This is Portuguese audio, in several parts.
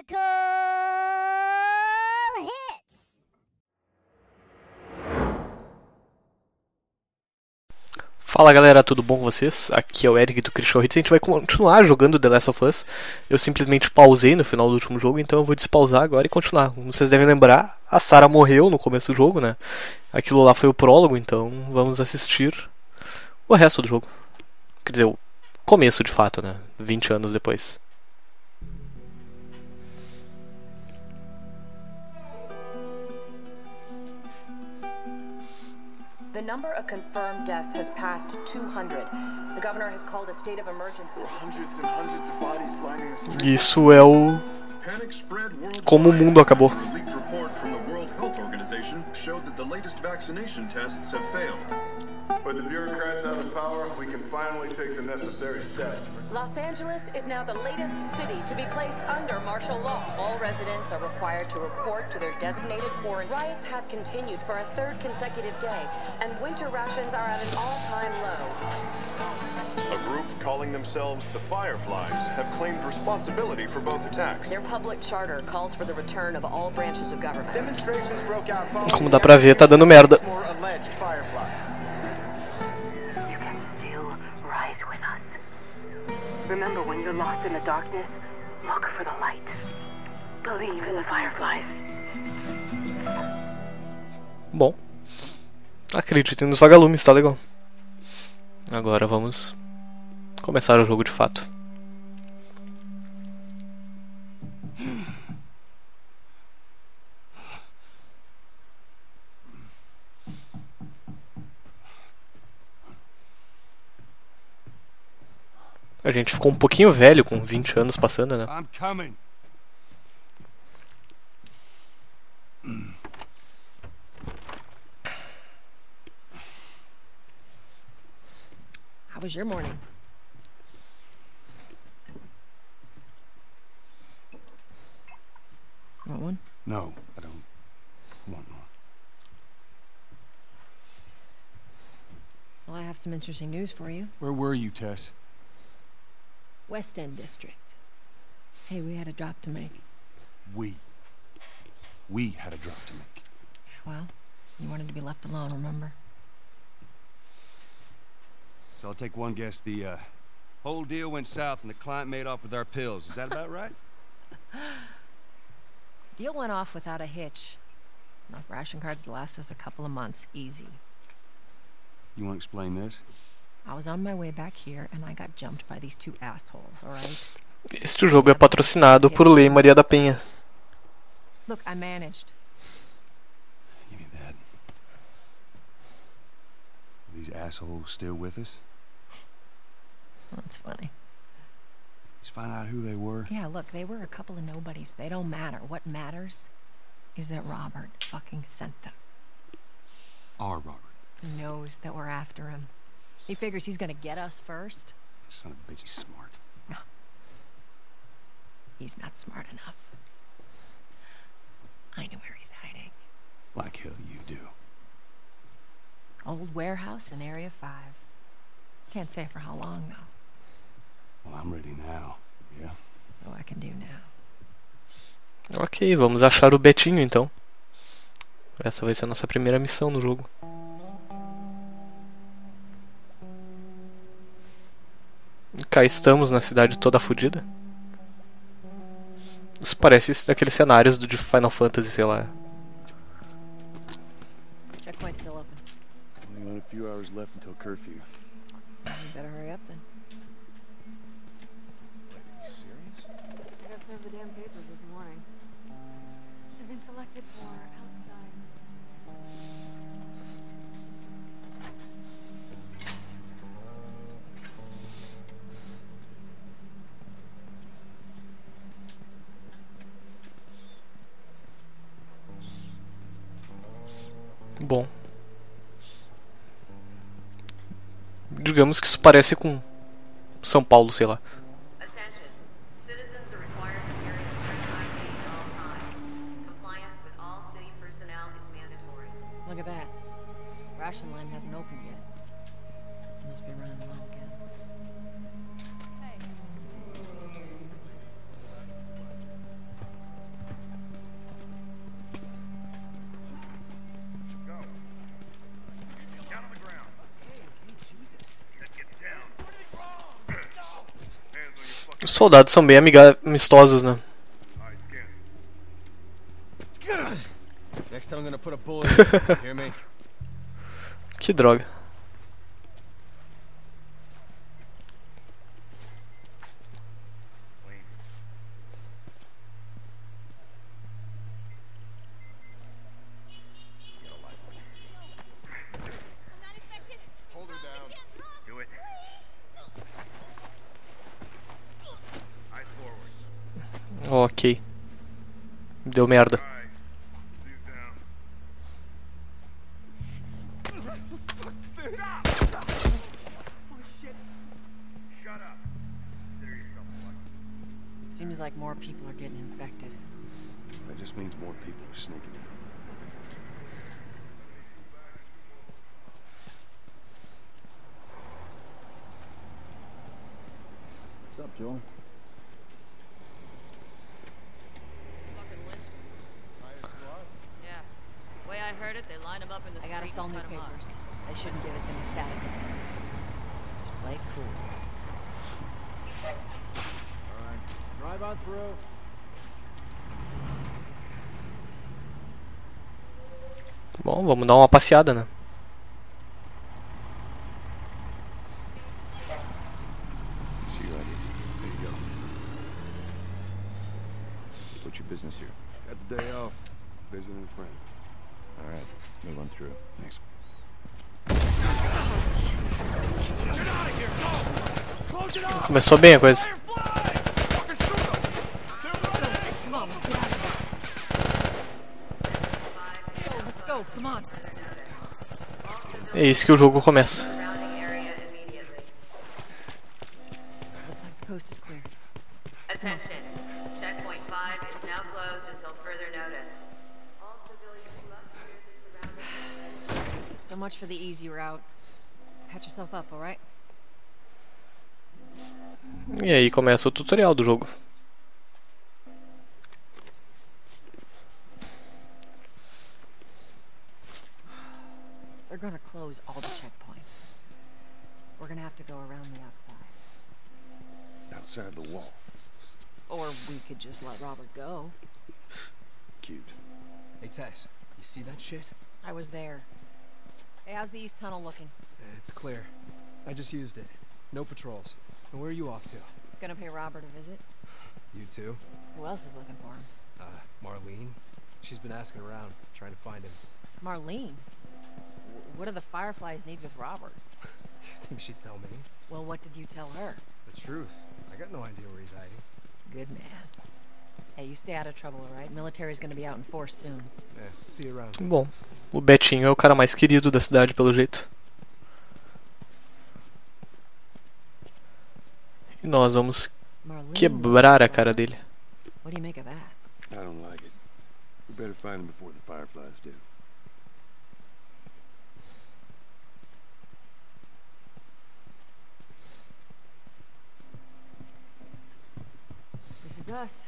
Critical hits. Fala galera, tudo bom com vocês? Aqui é o Eric do Critical Hits. A gente vai continuar jogando The Last of Us. Eu simplesmente pausei no final do último jogo, então eu vou despausar agora e continuar. Como vocês devem lembrar, a Sarah morreu no começo do jogo, né? Aquilo lá foi o prólogo, então vamos assistir o resto do jogo. Quer dizer, o começo de fato, né? 20 anos depois. The number of confirmed deaths has passed 200. The governor has called a state of emergency. Hundreds and hundreds of bodies lining the streets. Isso é o como o mundo acabou. Report from the World Health Organization showed that the latest vaccination tests have failed. With the bureaucrats out of power, we can finally take the necessary steps. Los Angeles is now the latest city to be placed under martial law. All residents are required to report to their designated quarantine. Riots have continued for a third consecutive day, and winter rations are at an all-time low. A group calling themselves the Fireflies have claimed responsibility for both attacks. Their public charter calls for the return of all branches of government. Demonstrations broke out following Como dá pra ver, tá dando merda. Remember, when you're lost in the darkness, look for the light. Believe in the fireflies. Bom, acreditem nos vagalumes, tá legal. Agora vamos começar o jogo de fato. A gente ficou um pouquinho velho com 20 anos passando, né? I'm coming. How was your morning? Want one? No, I don't want one. Well, I have some interesting news for you. Where were you, Tess? West End District. Hey, we had a drop to make. We. We had a drop to make. Well, you wanted to be left alone, remember? So I'll take one guess. The uh, whole deal went south and the client made off with our pills. Is that about right? Deal went off without a hitch. Enough ration cards to last us a couple of months, easy. You want to explain this? I was on my way back here and I got jumped by these two assholes, alright? Este jogo é patrocinado por Lei Maria da Penha. Look, I managed. Give me that. Are these assholes still with us? That's funny. Let's find out who they were. Yeah, look, they were a couple of nobodies. They don't matter. What matters is that Robert fucking sent them. Our Robert. He knows that we're after him. He figures he's gonna get us first. Son of a bitch, he's smart. He's not smart enough. I know where he's hiding. Like hell you do. Old warehouse in Area 5. Can't say for how long, though. Well, I'm ready now. Yeah? What I can do now. Ok, vamos achar o Betinho então. Essa vai ser a nossa primeira missão no jogo. Cá estamos na cidade toda fodida. Isso parece daqueles cenários do de Final Fantasy, sei lá. Checkpoint's still open. Only a few hours left until curfew. You better hurry up then. Bom. Digamos que isso parece com São Paulo, sei lá. Soldados são bem amistosos, né? Next time Ok. Deu merda. Eyes. Knees down. Shut up. Consider yourself lucky. Seems like more people are getting infected. That just means more people are sneaking in. What's up, Joel? Fucking lynched him. Yeah. Way I heard it, they lined him up in the I got us all new cut him up. papers. They shouldn't give us any static. Just play it cool. Alright. Drive on through. Bom, vamos dar uma passeada, né? See you right here. There you go. What's your business here? Got the day off. Visiting a friend. All right. Move on through. Thanks. Começou bem a coisa. É isso que o jogo começa. Much for the easy route. Patch yourself up, alright? E aí começa o tutorial do jogo. They're gonna close all the checkpoints. We're gonna have to go around the outside. Outside the wall. Or we could just let Robert go. Cute. Hey, Tess, you see that shit? I was there. Hey, how's the east tunnel looking? It's clear. I just used it. No patrols. And where are you off to? Gonna pay Robert a visit? You too? Who else is looking for him? Uh, Marlene? She's been asking around, trying to find him. Marlene? W- what do the Fireflies need with Robert? You think she'd tell me? Well, what did you tell her? The truth. I got no idea where he's hiding. Good man. Bom, o Betinho é o cara mais querido da cidade, pelo jeito. E nós vamos quebrar a cara dele. What do you make of that? I don't like it. We better find him before the Fireflies do. This is us.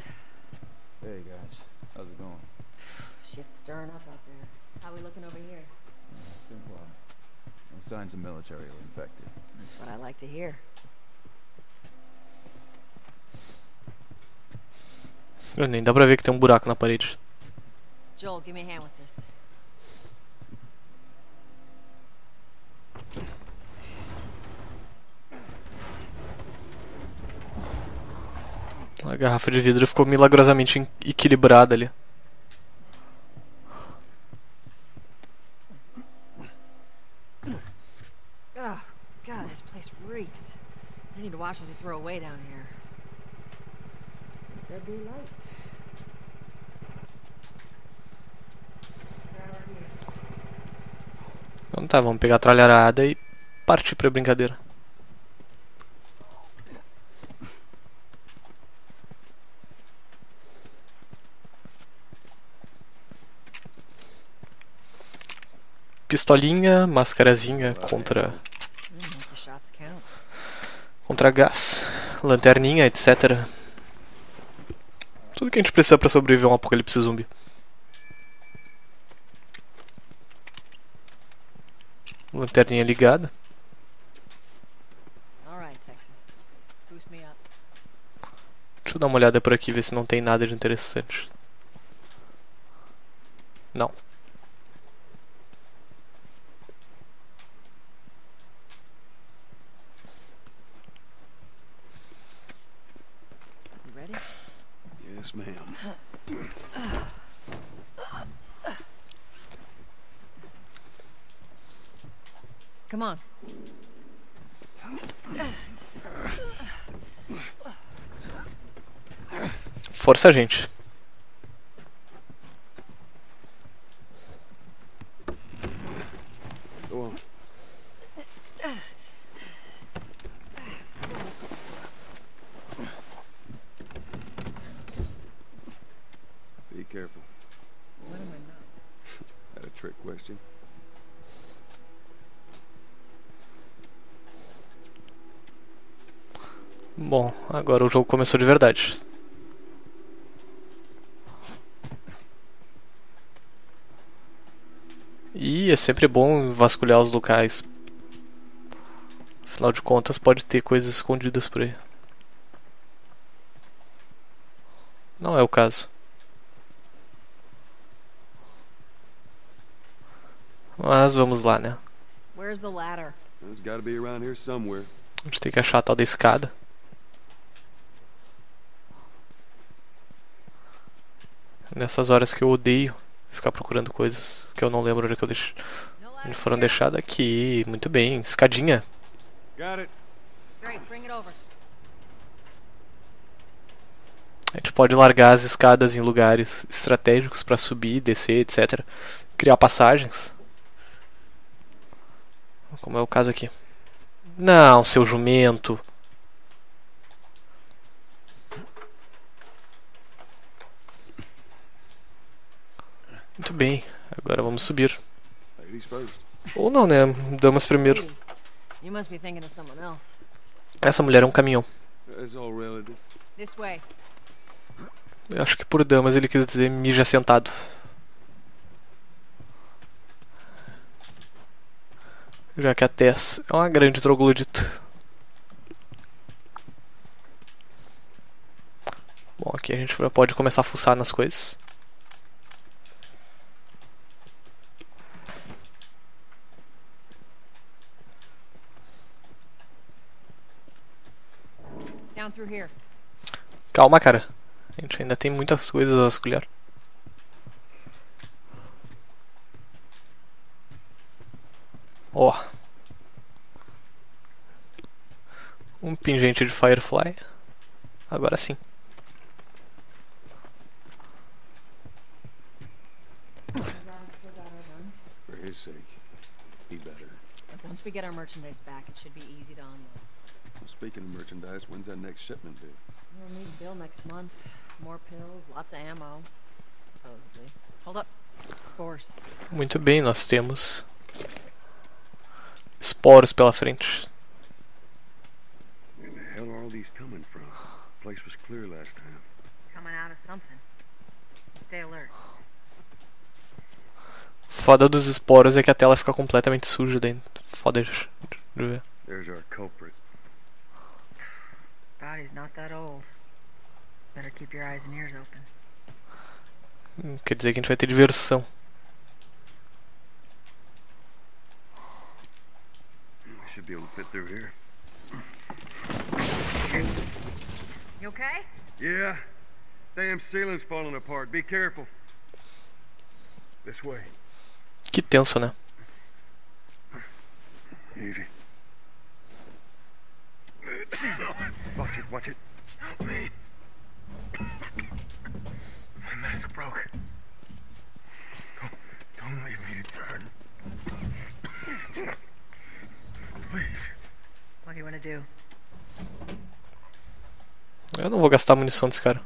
Hey, guys. How's it going? Shit's stirring up out there. How we looking over here? Simple. No signs of military or infected. That's what I like to hear. Nem dá pra ver que tem um buraco na parede. Joel, give me a hand with this. A garrafa de vidro ficou milagrosamente equilibrada ali. Oh, God, this place reeks. I need to watch what they throw away down here. There be lights. Então tá, vamos pegar a tralharada e partir pra brincadeira. Pistolinha, mascarazinha contra count. contra gás, lanterninha, etc. Tudo que a gente precisa pra sobreviver a um apocalipse zumbi. Lanterninha ligada. Deixa eu dar uma olhada por aqui, ver se não tem nada de interessante. Não. You ready? Yes, ma'am. Come on. Força, gente. Go on. Be careful. What am I not? That a trick question? Bom, agora o jogo começou de verdade. E é sempre bom vasculhar os locais. Afinal de contas, pode ter coisas escondidas por aí. Não é o caso. Mas vamos lá, né? Where's the ladder? It's got to be around here somewhere. A gente tem que achar a tal da escada. Nessas horas que eu odeio ficar procurando coisas que eu não lembro onde, que eu deix... onde foram deixadas aqui. Muito bem, escadinha. Got it. Great, bring it over. A gente pode largar as escadas em lugares estratégicos para subir, descer, etc. Criar passagens. Como é o caso aqui. Não, seu jumento. Muito bem, agora vamos subir. Ou não, né? Damas primeiro. Essa mulher é um caminhão. Eu acho que por damas ele quis dizer mija sentado. Já que a Tess é uma grande troglodita. Bom, aqui a gente pode começar a fuçar nas coisas. Calma, cara. A gente ainda tem muitas coisas a vasculhar. Ó. Um pingente de Firefly. Agora sim. For his sake, he better. Once we get our merchandise back, it should be easy to unload. Well, speaking of merchandise, when's that next shipment due? We'll need a bill next month. More pills, lots of ammo. Supposedly. Hold up. Spores. Muito bem, nós temos esporos pela frente. Where the hell are all these coming from? The place was clear last time. Coming out of something. Stay alert. Foda dos esporos é que a tela fica completamente suja dentro. Foda de, de ver. There's our culprit. Body's not that old. Better keep your eyes and ears open. Hum, Quer dizer que a gente vai ter diversão. Should be able to fit through here. You okay? Yeah. Damn ceiling's falling apart. Be careful. This way. Que tenso, né? Easy. Watch it, watch it. Help me. My mask broke. Don't, don't leave me to turn. Please. What do you want to do? Eu não vou gastar a munição desse cara.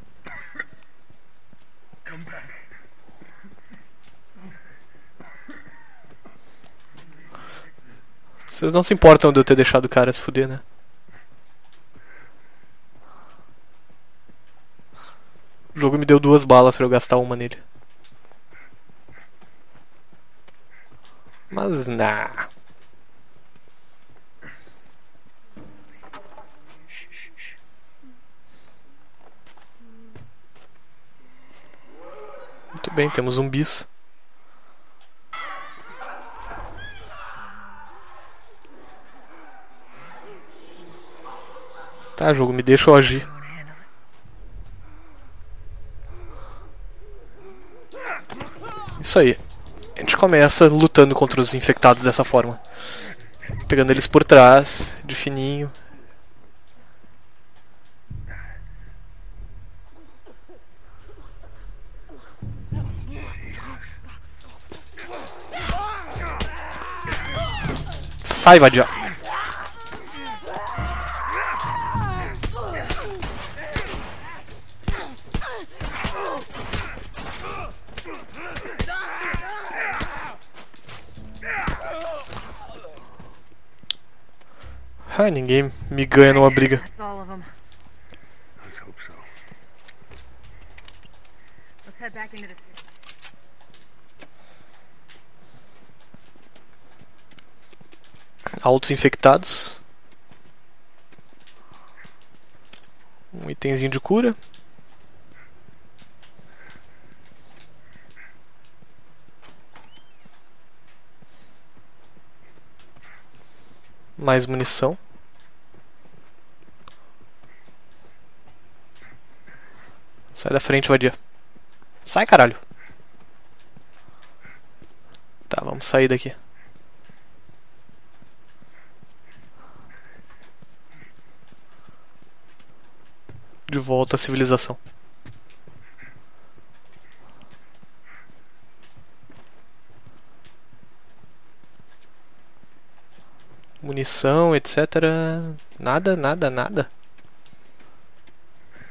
Vocês não se importam de eu ter deixado o cara se fuder, né? O jogo me deu duas balas pra eu gastar uma nele. Mas na. Muito bem, temos zumbis. Tá, jogo, me deixa eu agir. Isso aí. A gente começa lutando contra os infectados dessa forma. Pegando eles por trás, de fininho. Sai, vadia. Ah, ninguém me ganha numa briga. Altos infectados. Um itemzinho de cura. Mais munição. Sai da frente, vadia. Sai, caralho. Tá, vamos sair daqui. De volta à civilização. Munição, etc. Nada, nada, nada.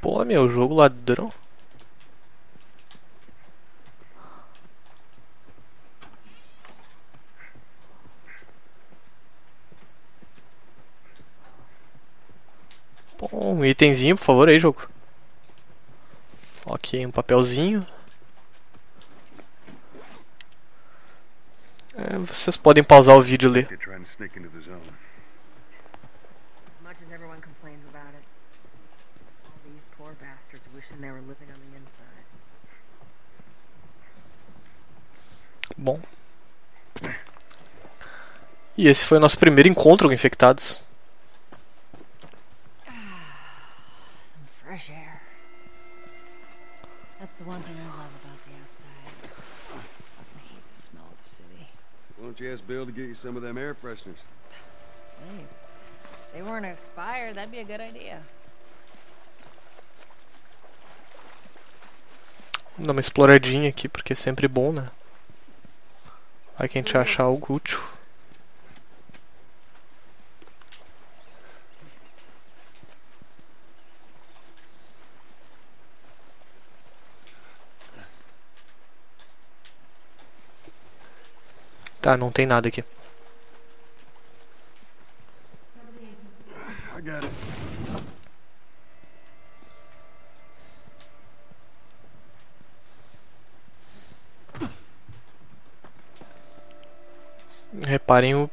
Pô, meu, jogo ladrão. Um itemzinho, por favor, aí, jogo. Ok, um papelzinho. É, vocês podem pausar o vídeo inside. Bom. E esse foi o nosso primeiro encontro com infectados. Some fresh air. That's the one thing I love about the outside. Fucking hate the smell of the city. Why don't you ask Bill to get you some of them air fresheners? Hey, if they weren't expired, that'd be a good idea. Vamos dar uma exploradinha aqui, porque é sempre bom, né? Vai que a gente achar algo útil. Tá, não tem nada aqui. Reparem o.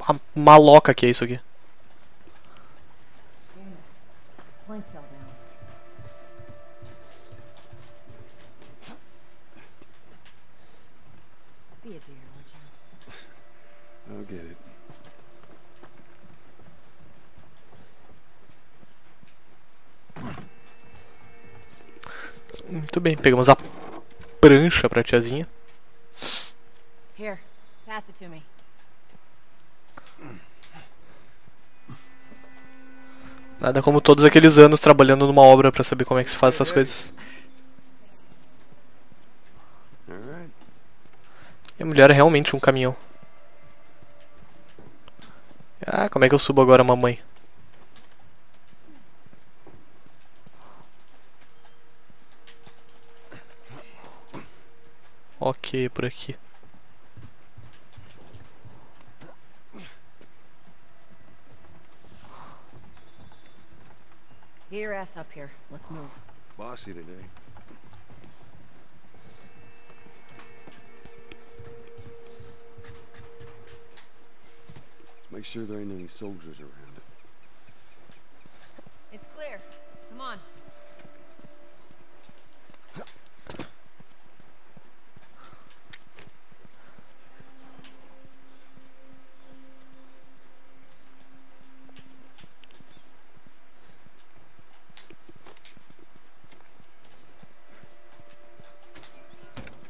A maloca que é isso aqui. Muito bem, pegamos a prancha pra tiazinha. Here, pass it to me. Nada como todos aqueles anos trabalhando numa obra pra saber como é que se faz essas coisas. E a mulher é realmente um caminhão. Ah, como é que eu subo agora, mamãe? Ok, por aqui. Get your ass up here. Let's move. Bossy today. Make sure there ain't any soldiers around. It's clear. Come on.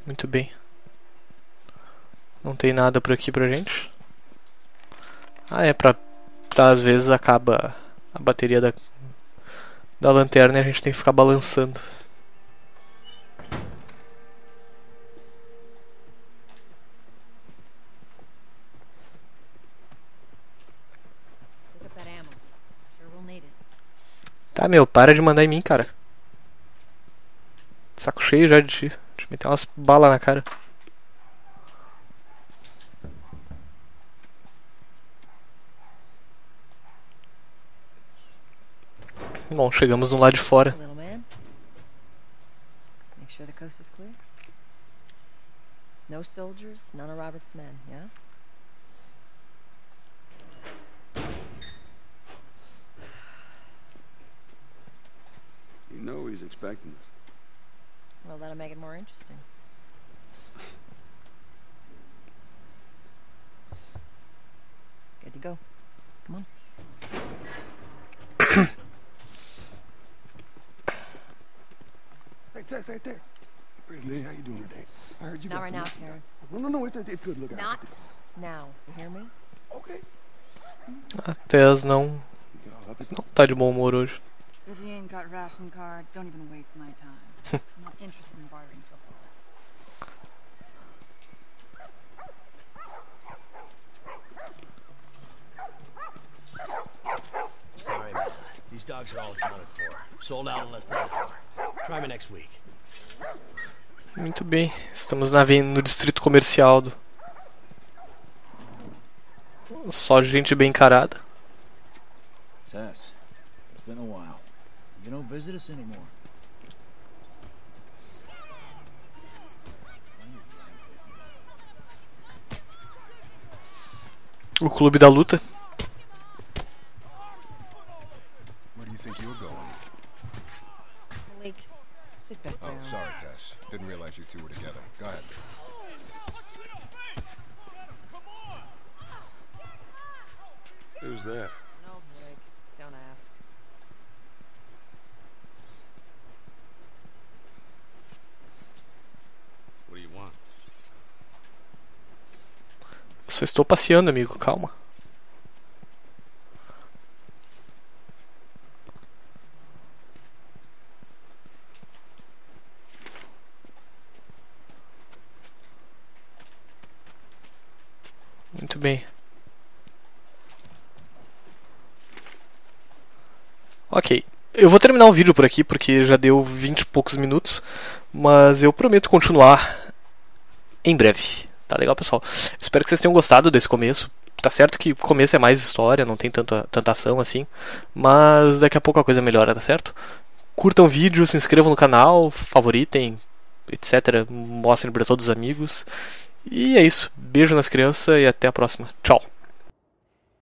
Muito bem. Não tem nada por aqui pra gente. Ah, é pra, pra às vezes acaba a bateria da, da lanterna e a gente tem que ficar balançando. Tá, meu, para de mandar em mim, cara. Saco cheio já de, de meter umas balas na cara. Bom, chegamos no lado de fora. Little man. Make sure the coast is clear. No soldiers, none of Robert's men, yeah? You know he's expecting us. Well, that'll make it more interesting. Good to go. Come on. Hey, Tex, hey, Tex. Pretty lady, how you doing today? I heard you Not got right some- now, Terrence. No, no, no, it's, it's good. Look out. Not now. You hear me? Okay. Ah, a Tess não, não tá de bom humor hoje. If you ain't got ration cards, don't even waste my time. I'm not interested in bartering for bullets. Sorry, man. These dogs are all accounted for. Sold out in less than an hour. Try me next week. Muito bem, estamos na, no distrito comercial do. Só gente bem encarada. Tess, it's been a while. You don't visit us anymore. O clube da luta. Where do you think you're going? Malik, sit back Oh, sorry, Tess. Didn't realize you two were together. Go ahead. Who's that? No, Malik. Don't ask. What do you want? Eu só estou passeando, amigo, calma. Muito bem. Ok. Eu vou terminar o vídeo por aqui porque já deu 20 e poucos minutos, mas eu prometo continuar em breve. Tá legal, pessoal? Espero que vocês tenham gostado desse começo. Tá certo que o começo é mais história, não tem tanta, tanta ação assim, mas daqui a pouco a coisa melhora, tá certo? Curtam o vídeo, se inscrevam no canal, favoritem, etc. Mostrem para todos os amigos. E é isso. Beijo nas crianças e até a próxima. Tchau.